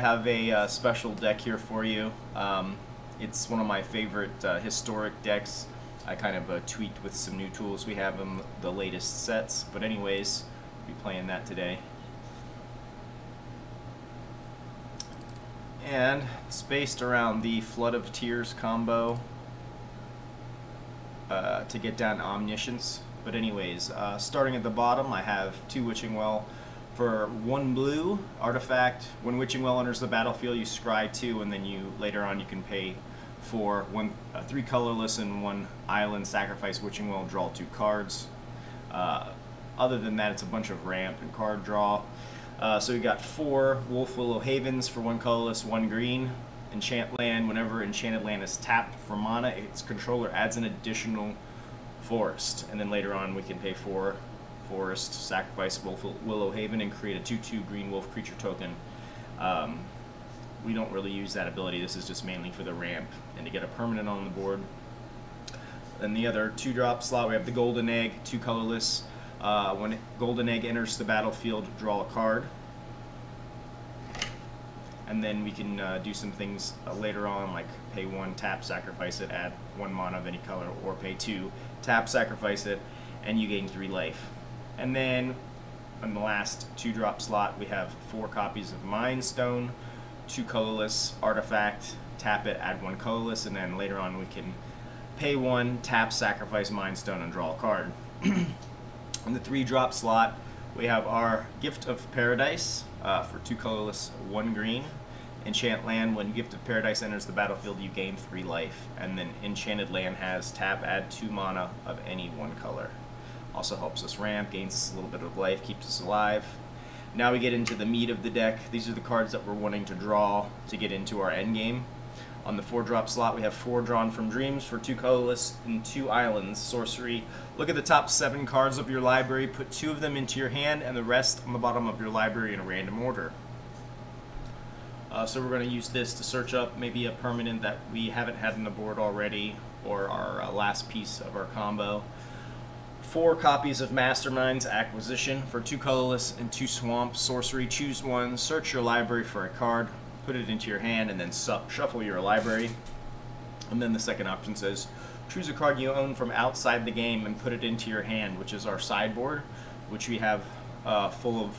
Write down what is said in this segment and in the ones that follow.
Have a uh, special deck here for you. Um, it's one of my favorite uh, historic decks. I kind of uh, tweaked with some new tools we have in the latest sets. But anyways, we'll be playing that today. And it's based around the Flood of Tears combo uh, to get down Omniscience. But anyways, uh, starting at the bottom, I have two Witching Well for one blue artifact. When Witching Well enters the battlefield, you scry two, and then you later on you can pay for one uh, three colorless and one island. Sacrifice Witching Well, draw two cards. Uh, other than that, it's a bunch of ramp and card draw. Uh, so we got four Wolf Willow Havens for one colorless, one green. Enchant land. Whenever enchanted land is tapped for mana, its controller adds an additional forest, and then later on we can pay four forest, sacrifice Wolf Willow Haven, and create a 2-2 green wolf creature token. Um, we don't really use that ability. This is just mainly for the ramp and to get a permanent on the board. Then the other two drop slot, we have the Golden Egg, two colorless. Uh, when Golden Egg enters the battlefield, draw a card. And then we can uh, do some things uh, later on, like pay one, tap, sacrifice it, add one mana of any color, or pay two, tap, sacrifice it, and you gain three life. And then on the last two drop slot, we have four copies of Mind Stone, two colorless artifact, tap it, add one colorless, and then later on we can pay one, tap, sacrifice Mind Stone, and draw a card. in the three drop slot, we have our Gift of Paradise uh, for two colorless, one green. Enchant land, when Gift of Paradise enters the battlefield, you gain three life. And then Enchanted land has tap, add two mana of any one color. Also helps us ramp, gains us a little bit of life, keeps us alive. Now we get into the meat of the deck. These are the cards that we're wanting to draw to get into our end game. On the four drop slot, we have four drawn from Dreams for two colorless and two islands. Sorcery. Look at the top seven cards of your library, put two of them into your hand, and the rest on the bottom of your library in a random order. Uh, so we're going to use this to search up maybe a permanent that we haven't had on the board already, or our uh, last piece of our combo four copies of Masterminds Acquisition for two colorless and two swamp sorcery. Choose one, search your library for a card, put it into your hand, and then shuffle your library. And then the second option says, choose a card you own from outside the game and put it into your hand, which is our sideboard, which we have uh, full of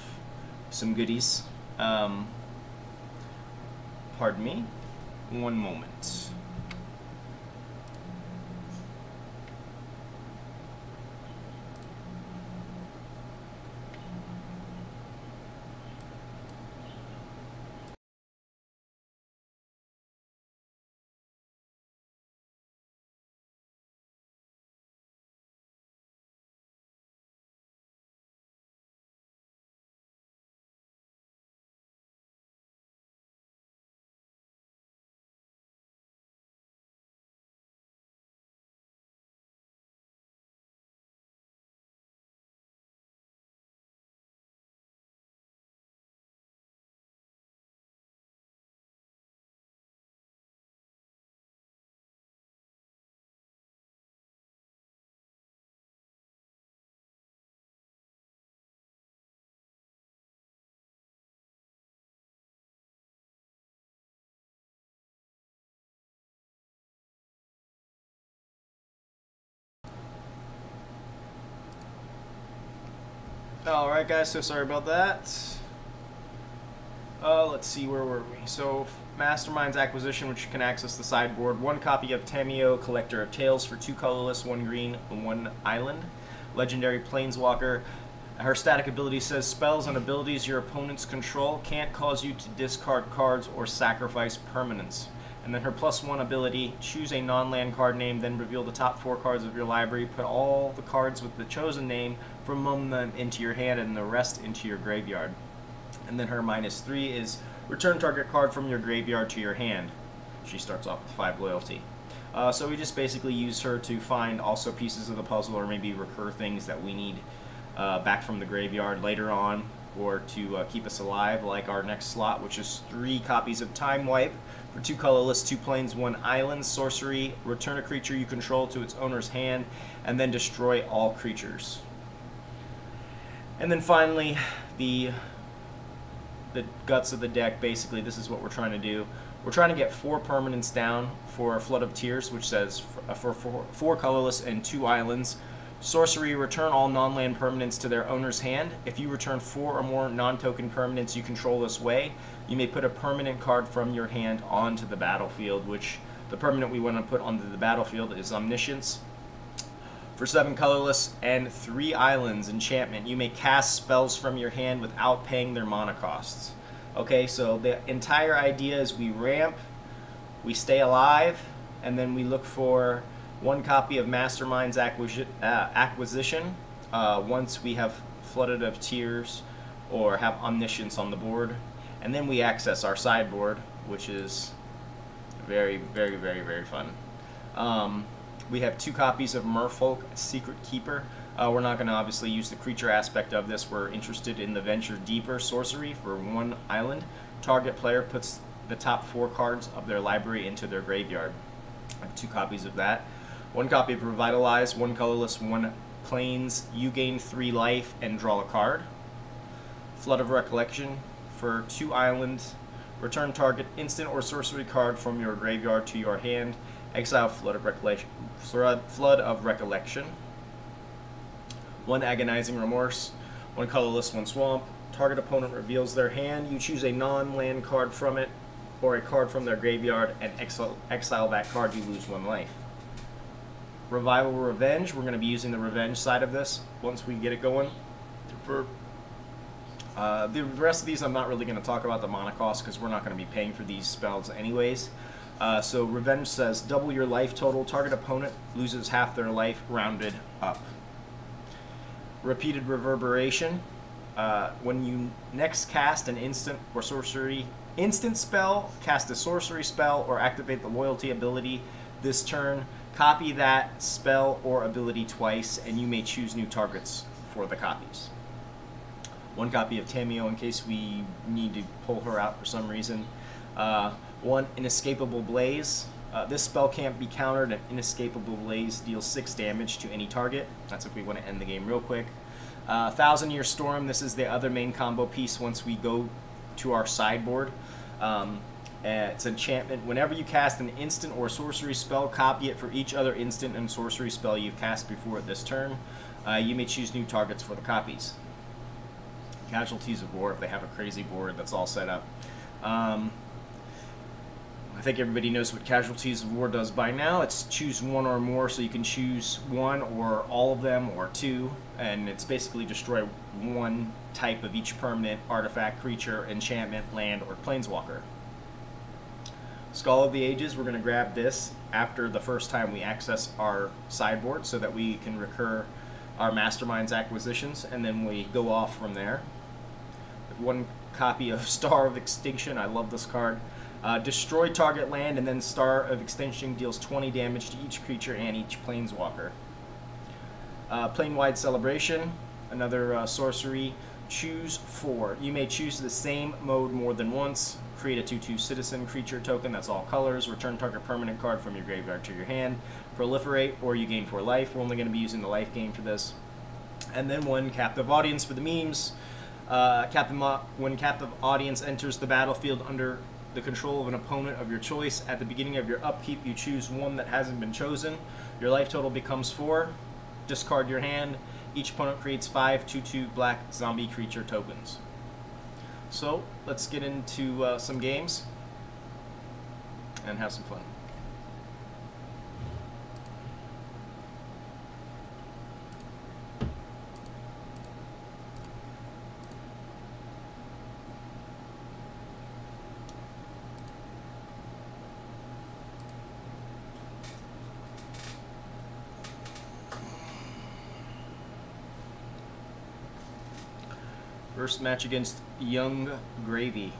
some goodies. Um, pardon me, one moment. Alright guys, so sorry about that. Uh, let's see, where were we? So, Masterminds Acquisition, which can access the sideboard. One copy of Tamiyo, Collector of Tales for two colorless, one green, one island. Legendary Planeswalker. Her static ability says spells and abilities your opponents control can't cause you to discard cards or sacrifice permanents. And then her plus one ability, choose a non-land card name, then reveal the top four cards of your library, put all the cards with the chosen name from them into your hand and the rest into your graveyard. And then her minus three is return target card from your graveyard to your hand. She starts off with five loyalty. Uh, so we just basically use her to find also pieces of the puzzle or maybe recur things that we need uh, back from the graveyard later on or to uh, keep us alive like our next slot which is three copies of Time Wipe for two colorless, two plains, one island, sorcery, return a creature you control to its owner's hand, and then destroy all creatures. And then finally, the the guts of the deck, basically, this is what we're trying to do. We're trying to get four permanents down for a Flood of Tears, which says uh, for, for four colorless and two islands. Sorcery, return all non-land permanents to their owner's hand. If you return four or more non-token permanents you control this way, you may put a permanent card from your hand onto the battlefield, which the permanent we want to put onto the battlefield is Omniscience. For seven colorless and three islands enchantment, you may cast spells from your hand without paying their mana costs. Okay, so the entire idea is we ramp, we stay alive, and then we look for one copy of Mastermind's uh, acquisition uh, once we have Flooded of Tears or have Omniscience on the board. And then we access our sideboard, which is very, very, very, very fun. Um, we have two copies of Merfolk Secret Keeper. Uh, we're not going to obviously use the creature aspect of this. We're interested in the Venture Deeper sorcery for one island. Target player puts the top four cards of their library into their graveyard. I have two copies of that. One copy of Revitalize, one colorless, one plains. You gain three life and draw a card. Flood of Recollection for two islands. Return target instant or sorcery card from your graveyard to your hand. Exile Flood of Recollection. Flood of Recollection. One Agonizing Remorse. One colorless, one swamp. Target opponent reveals their hand. You choose a non-land card from it or a card from their graveyard and exile, exile that card. You lose one life. Revival Revenge. We're going to be using the Revenge side of this once we get it going. For uh, the rest of these, I'm not really going to talk about the mana cost because we're not going to be paying for these spells anyways. Uh, so Revenge says double your life total. Target opponent loses half their life, rounded up. Repeated Reverberation. Uh, when you next cast an instant or sorcery instant spell, cast a sorcery spell, or activate the loyalty ability this turn, Copy that spell or ability twice, and you may choose new targets for the copies. One copy of Tamiyo in case we need to pull her out for some reason. Uh, one Inescapable Blaze. Uh, this spell can't be countered, and Inescapable Blaze deals 6 damage to any target. That's if we want to end the game real quick. Uh, Thousand Year Storm, this is the other main combo piece once we go to our sideboard. Um, uh, it's enchantment. Whenever you cast an instant or sorcery spell, copy it for each other instant and sorcery spell you've cast before this turn. Uh, you may choose new targets for the copies. Casualties of War, if they have a crazy board that's all set up. Um, I think everybody knows what Casualties of War does by now. It's choose one or more, so you can choose one or all of them or two, and it's basically destroy one type of each permanent, artifact, creature, enchantment, land, or planeswalker. Scholar of the Ages, we're going to grab this after the first time we access our sideboard so that we can recur our Mastermind's acquisitions, and then we go off from there. One copy of Star of Extinction, I love this card. Uh, destroy target land, and then Star of Extinction deals 20 damage to each creature and each planeswalker. Uh, Plane-wide Celebration, another uh, sorcery. Choose four. You may choose the same mode more than once create a 2-2 citizen creature token that's all colors, return target permanent card from your graveyard to your hand, proliferate, or you gain 4 life. We're only going to be using the life gain for this. And then one captive audience for the memes. Uh, captive when captive audience enters the battlefield under the control of an opponent of your choice, at the beginning of your upkeep, you choose one that hasn't been chosen. Your life total becomes 4. Discard your hand. Each opponent creates 5 2-2 black zombie creature tokens. So let's get into uh, some games and have some fun. First match against Young Gravy.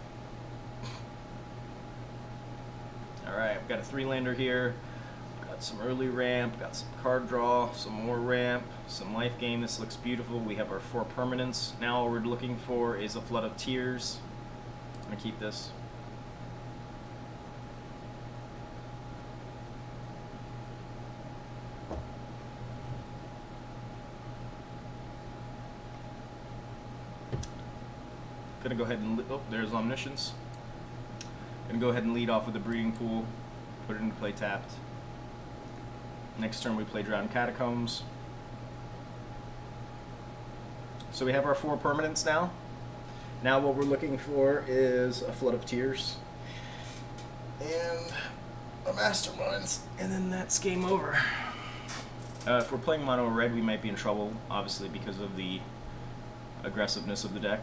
Alright, I've got a three-lander here. Got some early ramp, got some card draw, some more ramp, some life gain. This looks beautiful. We have our four permanents. Now all we're looking for is a Flood of Tears. I'm going to keep this. Gonna go ahead and oh, there's omniscience. Gonna go ahead and lead off with the breeding pool. Put it into play tapped. Next turn we play Drowned Catacombs. So we have our four permanents now. Now what we're looking for is a Flood of Tears. And a Masterminds. And then that's game over. Uh, if we're playing mono red, we might be in trouble, obviously, because of the aggressiveness of the deck.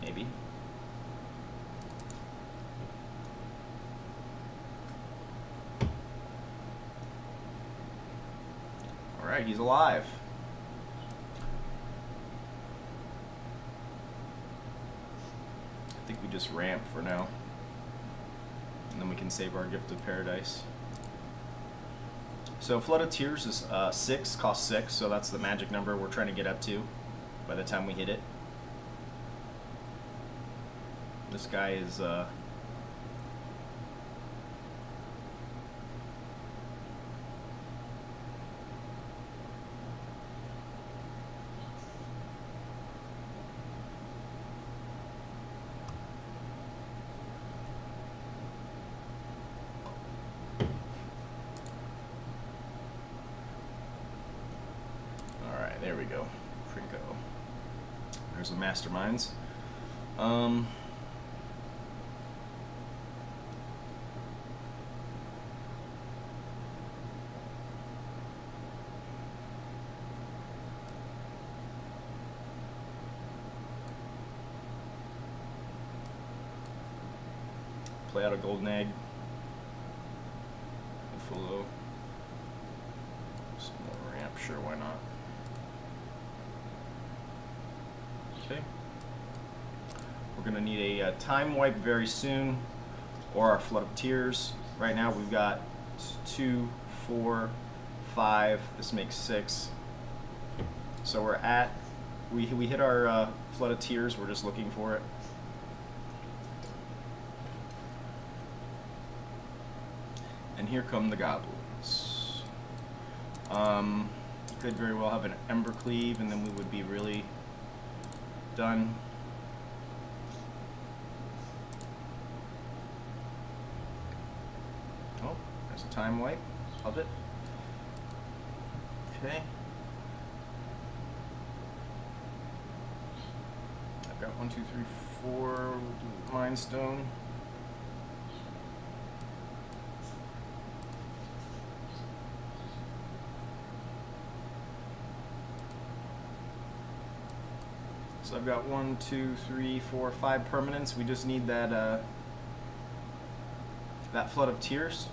Maybe. Alright, he's alive. I think we just ramp for now. And then we can save our Gift of Paradise. So Flood of Tears is uh, 6, cost 6, so that's the magic number we're trying to get up to by the time we hit it. This guy is... Uh, Alright, there we go. Trinko. There's the masterminds. Um, play out a golden egg. Full Some more ramp, sure, why not? Okay. We're gonna need a uh, time wipe very soon, or our flood of tears. Right now we've got two, four, five. This makes six. So we're at. We we hit our uh, flood of tears. We're just looking for it. And here come the goblins. Um, could very well have an Ember Cleave, and then we would be really done. Oh, there's a time wipe. Love it. Okay. I've got one, two, three, four Mind Stone. So I've got one, two, three, four, five permanents. We just need that uh, that flood of tears.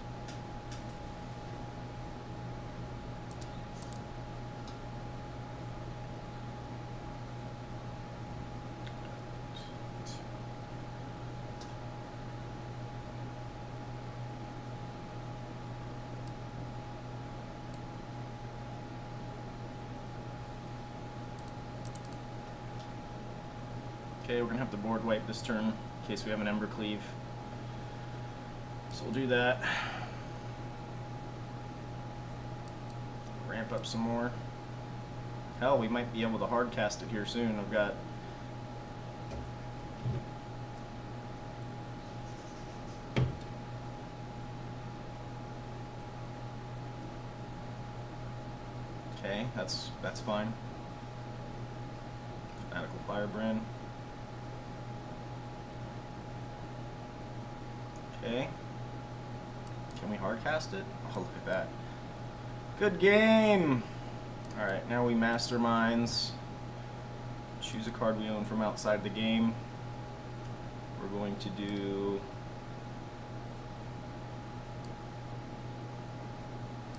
Okay, we're gonna have to board wipe this turn in case we have an Ember Cleave. So we'll do that. Ramp up some more. Hell, we might be able to hard cast it here soon. I've got Okay, that's that's fine. Fanatical Firebrand. Okay. Can we hardcast it? Oh, look at that. Good game! Alright, now we masterminds. Choose a card we own from outside the game. We're going to do...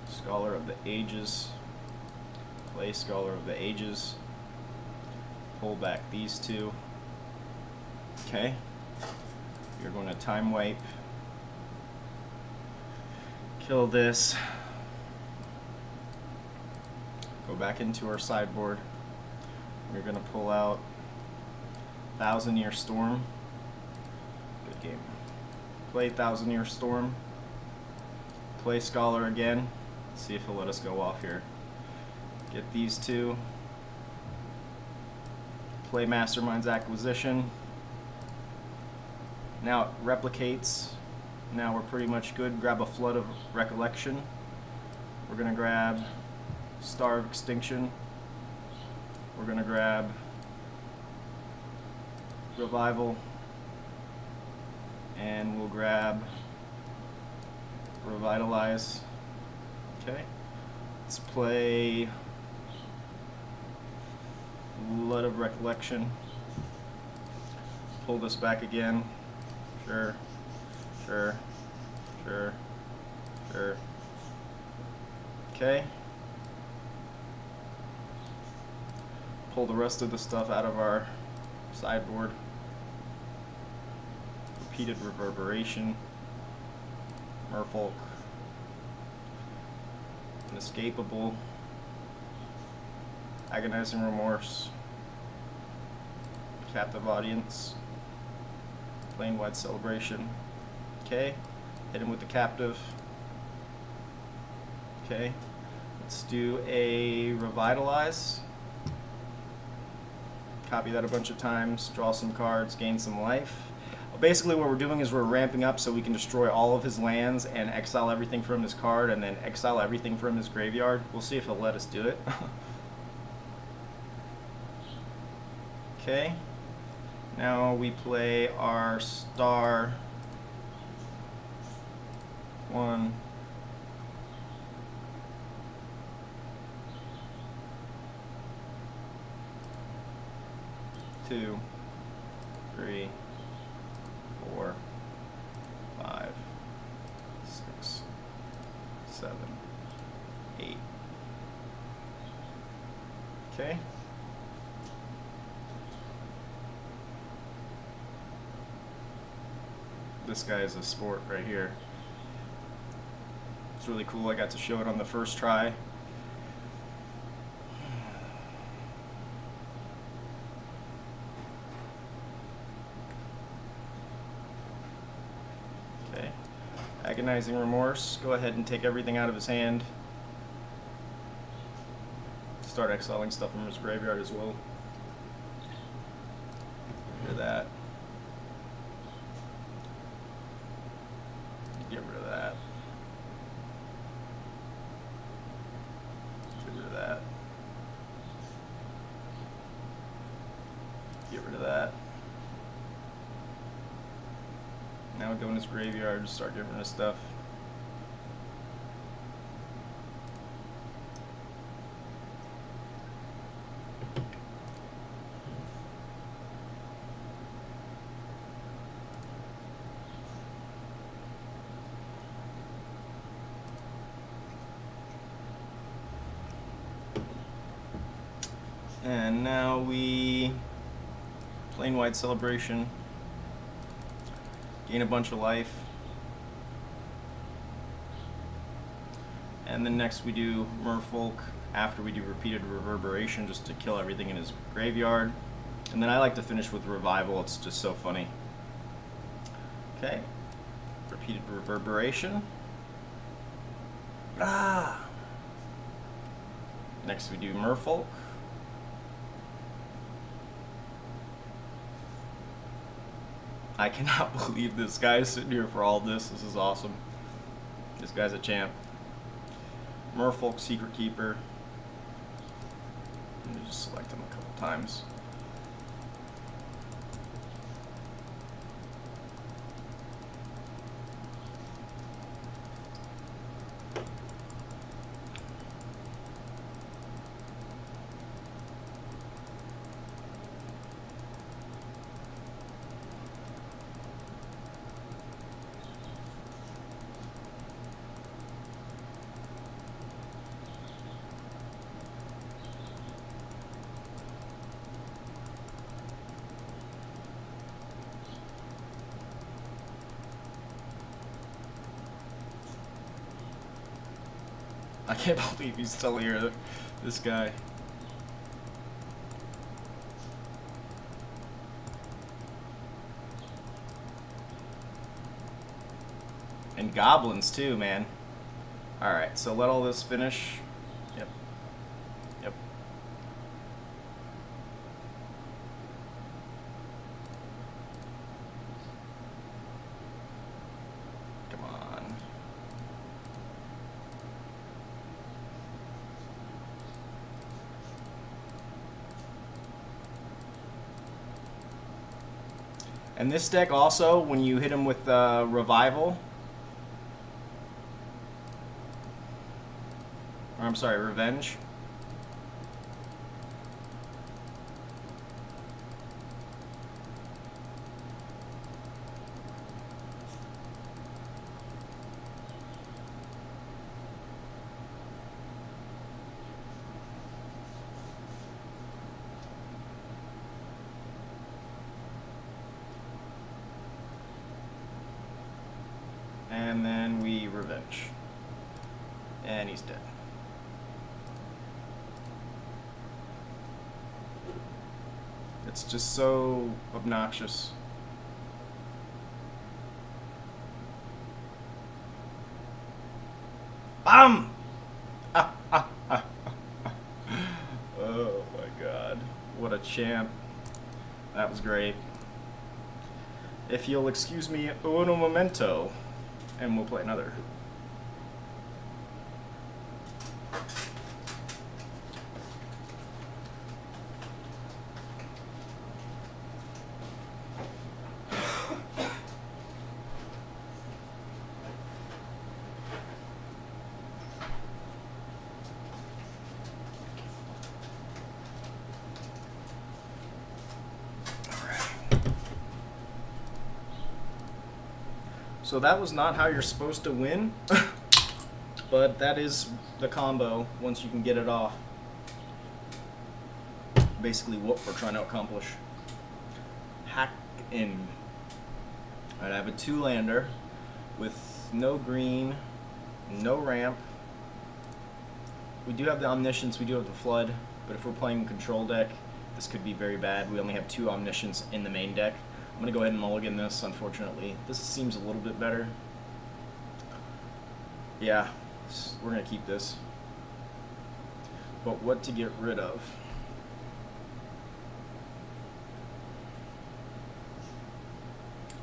Scholar of the Ages. Play Scholar of the Ages. Pull back these two. Okay. You're going to time wipe kill this, go back into our sideboard. We're going to pull out Thousand Year Storm. Good game. Play Thousand Year Storm. Play Scholar again. See if he'll let us go off here. Get these two. play Masterminds Acquisition. Now it replicates. Now we're pretty much good. Grab a Flood of Recollection. We're going to grab Star of Extinction. We're going to grab Revival. And we'll grab Revitalize. Okay. Let's play Flood of Recollection. Pull this back again. Sure. Sure. Sure. Sure. Okay. Pull the rest of the stuff out of our sideboard. Repeated reverberation. Merfolk. Inescapable. Agonizing remorse. Captive audience. Planewide celebration. Okay. Hit him with the captive. Okay. Let's do a revitalize. Copy that a bunch of times, draw some cards, gain some life. Basically what we're doing is we're ramping up so we can destroy all of his lands and exile everything from his card and then exile everything from his graveyard. We'll see if he'll let us do it. okay. Now we play our star one, two, three, four, five, six, seven, eight. Okay. This guy is a sport right here. It's really cool. I got to show it on the first try. Okay. Agonizing Remorse. Go ahead and take everything out of his hand. Start exiling stuff from his graveyard as well. Get rid of that. Get rid of that. Get rid of that. Get rid of that. Now we go in his graveyard, start rid of stuff. And now we planewide celebration. Gain a bunch of life. And then next we do Merfolk after we do repeated reverberation just to kill everything in his graveyard. And then I like to finish with revival, it's just so funny. Okay. Repeated reverberation. Ah! Next we do Merfolk. I cannot believe this guy's sitting here for all this. This is awesome. This guy's a champ. Merfolk Secret Keeper. Let me just select him a couple times. I can't believe he's still here, this guy. And goblins too, man. Alright, so let all this finish. Yep. Yep. And this deck also, when you hit him with uh, Revival, or I'm sorry, Revenge, and then we revenge. And he's dead. It's just so obnoxious. Bam! Oh my god. What a champ. That was great. If you'll excuse me, uno momento and we'll play another. So that was not how you're supposed to win, but that is the combo once you can get it off. Basically what we're trying to accomplish. Hack in. Alright, I have a two-lander with no green, no ramp. We do have the Omniscience, we do have the Flood, but if we're playing control deck, this could be very bad. We only have two Omniscience in the main deck. I'm going to go ahead and mulligan this, unfortunately. This seems a little bit better. Yeah, we're going to keep this. But what to get rid of?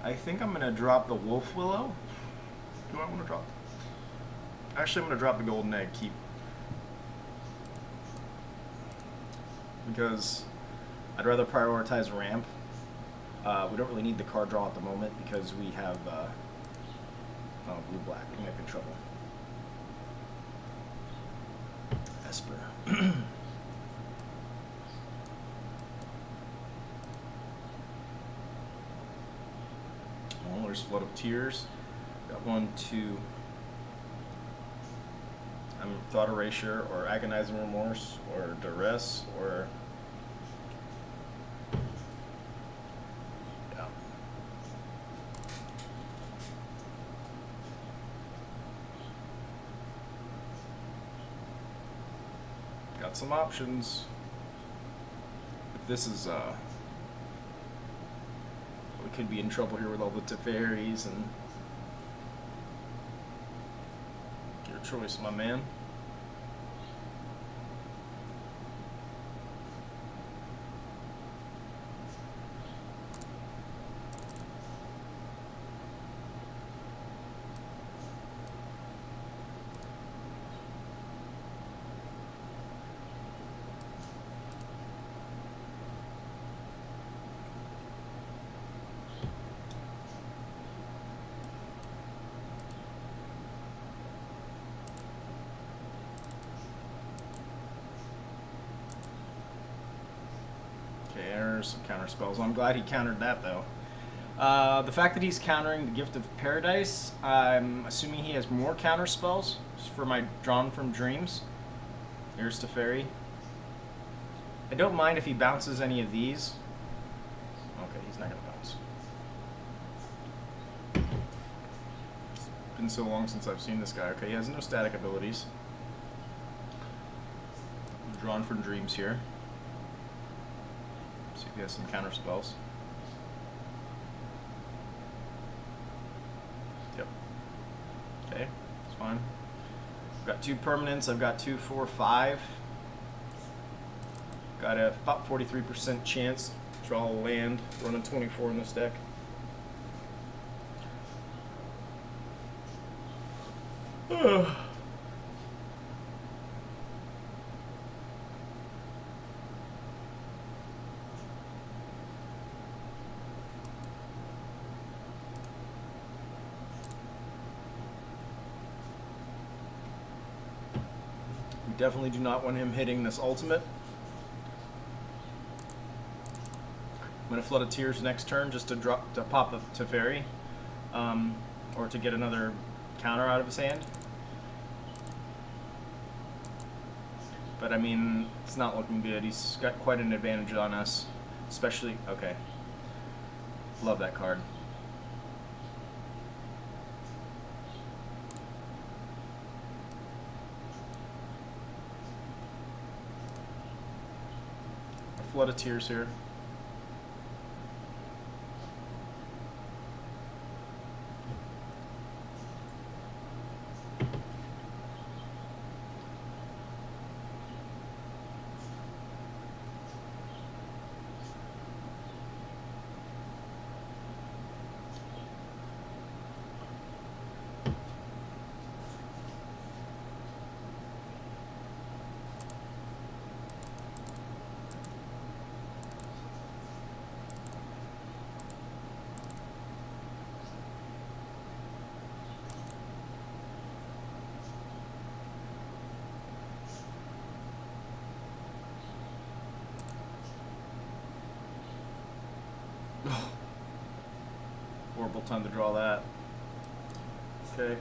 I think I'm going to drop the Wolf Willow. Do I want to drop? Actually, I'm going to drop the Golden Egg. Keep. Because I'd rather prioritize ramp uh, we don't really need the card draw at the moment because we have uh, oh, blue black. We might be in trouble. Esper. oh, there's Flood of Tears. Got one, two. I'm Thought Erasure or Agonizing Remorse or Duress or got some options. If this is, uh, we could be in trouble here with all the Teferis and your choice, my man. some counter spells. I'm glad he countered that, though. Uh, the fact that he's countering the Gift of Paradise, I'm assuming he has more counter spells for my Drawn from Dreams. Here's Teferi. I don't mind if he bounces any of these. Okay, he's not going to bounce. It's been so long since I've seen this guy. Okay, he has no static abilities. Drawn from Dreams here. He has some counter spells. Yep. Okay, it's fine. I've got two permanents. I've got two, four, five. Got a about 43% chance to draw a land, running 24 in this deck. Definitely do not want him hitting this ultimate. I'm gonna flood of tears next turn just to drop to pop the Teferi, um, or to get another counter out of his hand. But I mean, it's not looking good. He's got quite an advantage on us, especially okay. Love that card. A flood of tears here. Time to draw that. Okay.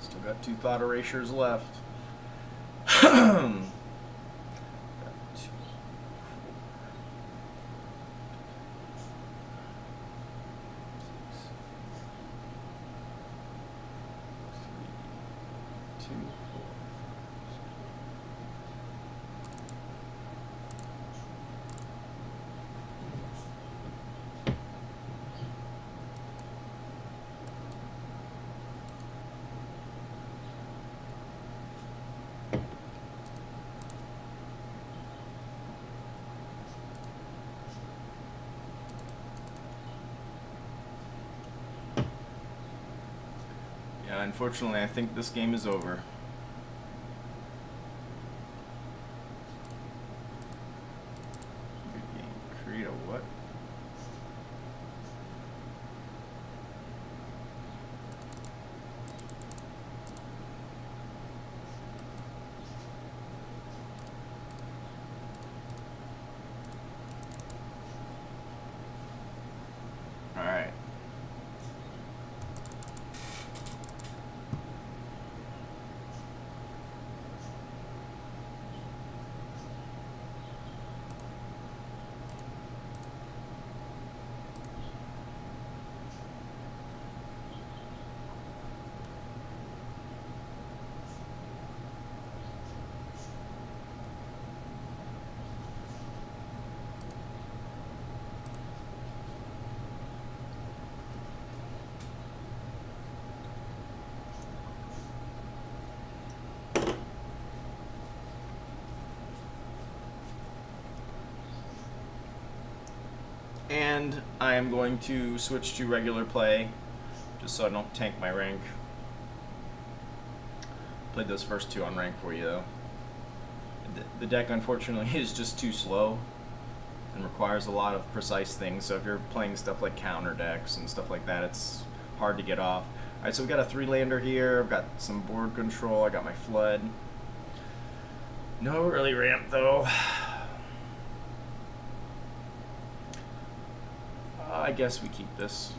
Still got two thought erasures left. Unfortunately, I think this game is over. Good game. Create a what? Alright. And I am going to switch to regular play, just so I don't tank my rank. Played those first two on rank for you though. The- deck unfortunately is just too slow and requires a lot of precise things, so if you're playing stuff like counter decks and stuff like that, it's hard to get off. Alright, so we've got a three lander here, I've got some board control, I got my flood. No early ramp though. I guess we keep this.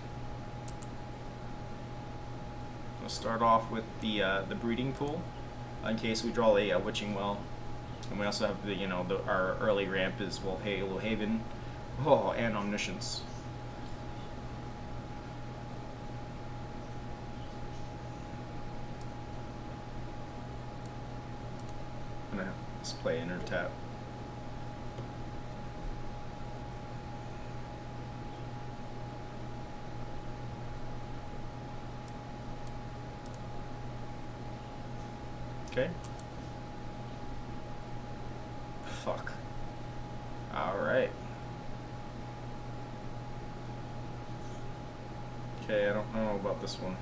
We'll start off with the uh, the breeding pool, in case we draw a uh, witching well, and we also have the you know the, our early ramp is well Halo Haven, oh and Omniscience. I'm let's play inner tap. Okay. Fuck. Alright. Okay, I don't know about this one.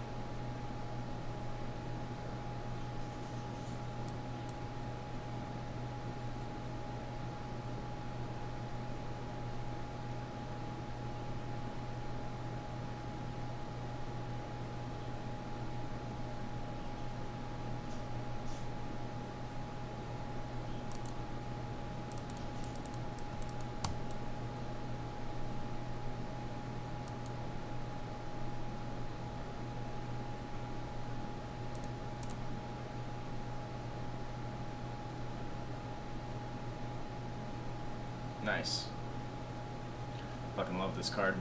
Nice. Fucking love this card.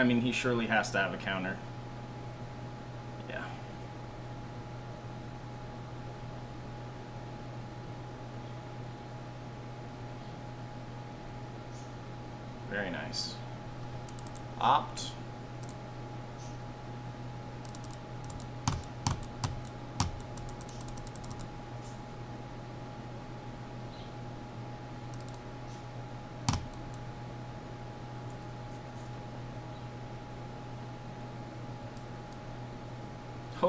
I mean, he surely has to have a counter. Yeah. Very nice. Opt.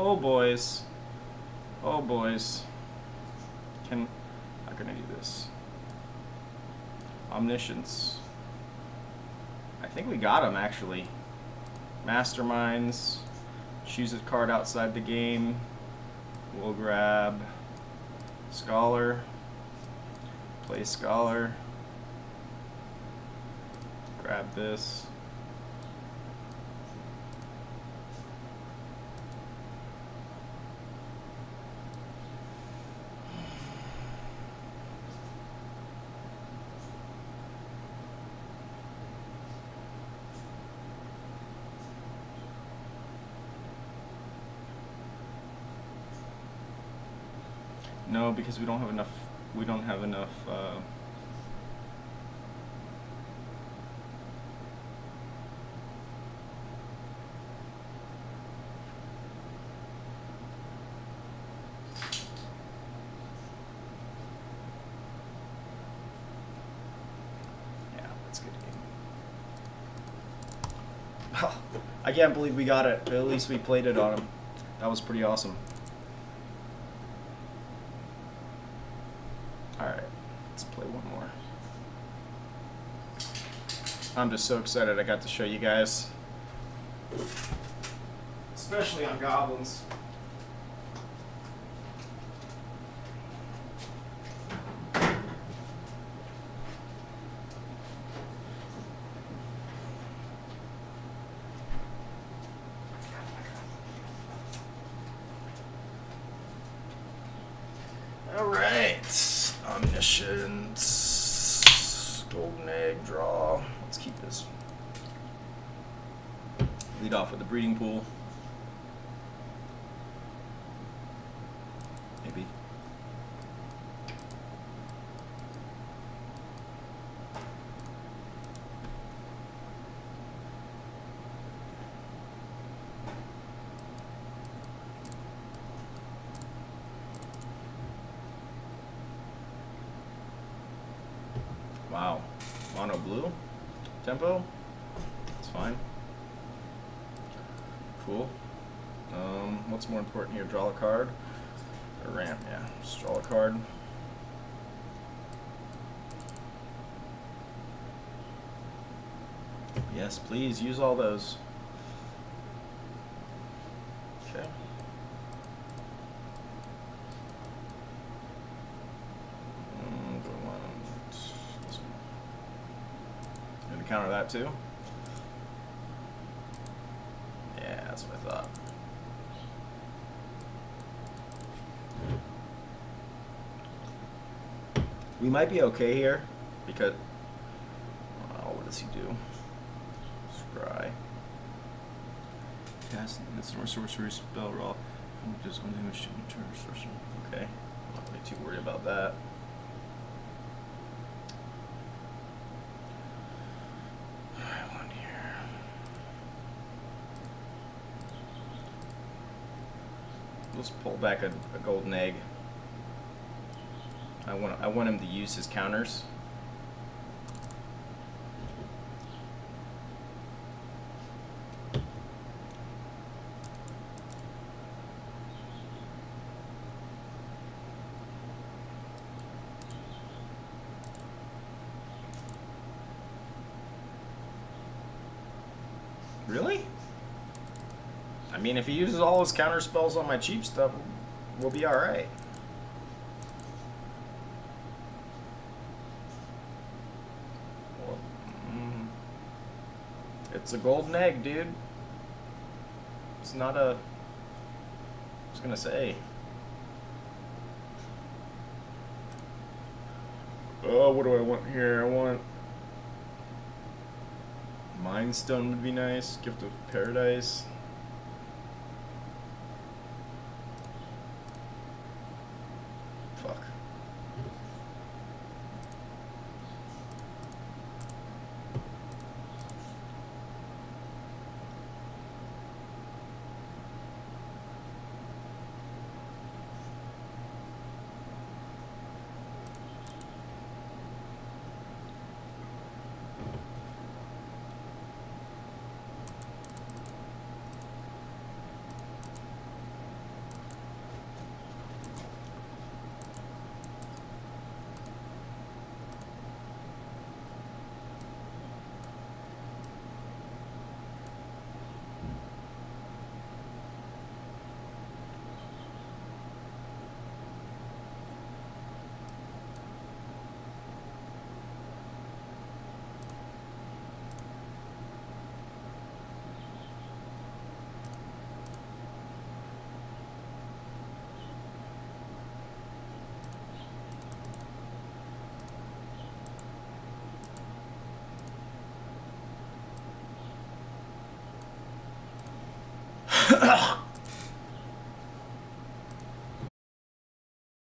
Oh boys. Oh boys. Can can I do this? Omniscience. I think we got him actually. Masterminds. Choose a card outside the game. We'll grab Scholar. Play Scholar. Grab this. No, because we don't have enough. We don't have enough. Uh, yeah, that's good game. I can't believe we got it. But at least we played it on him. That was pretty awesome. Alright, let's play one more. I'm just so excited I got to show you guys. Especially on goblins. Alright. Omniscience. Golden egg draw. Let's keep this. Lead off with the breeding pool. Maybe. Blue. Tempo. It's fine. Cool. Um, what's more important here? Draw a card. Or ramp, yeah. Just draw a card. Yes, please use all those. Okay. Mm, go one, this one. Gonna counter that too? Yeah, that's what I thought. We might be okay here because. Oh, what does he do? Scry. Cast it's more sorcery spell roll. Just one damage to turn sorcery. Okay. I'm not really too worried about that. Alright, one here. Let's pull back a, a golden egg. I want I want him to use his counters. Really? I mean, if he uses all his counter spells on my cheap stuff, we'll be alright. Mm, It's a golden egg, dude. It's not a... I was gonna say. Oh, what do I want here? I want... Mind Stone would be nice. Gift of Paradise. Ugh.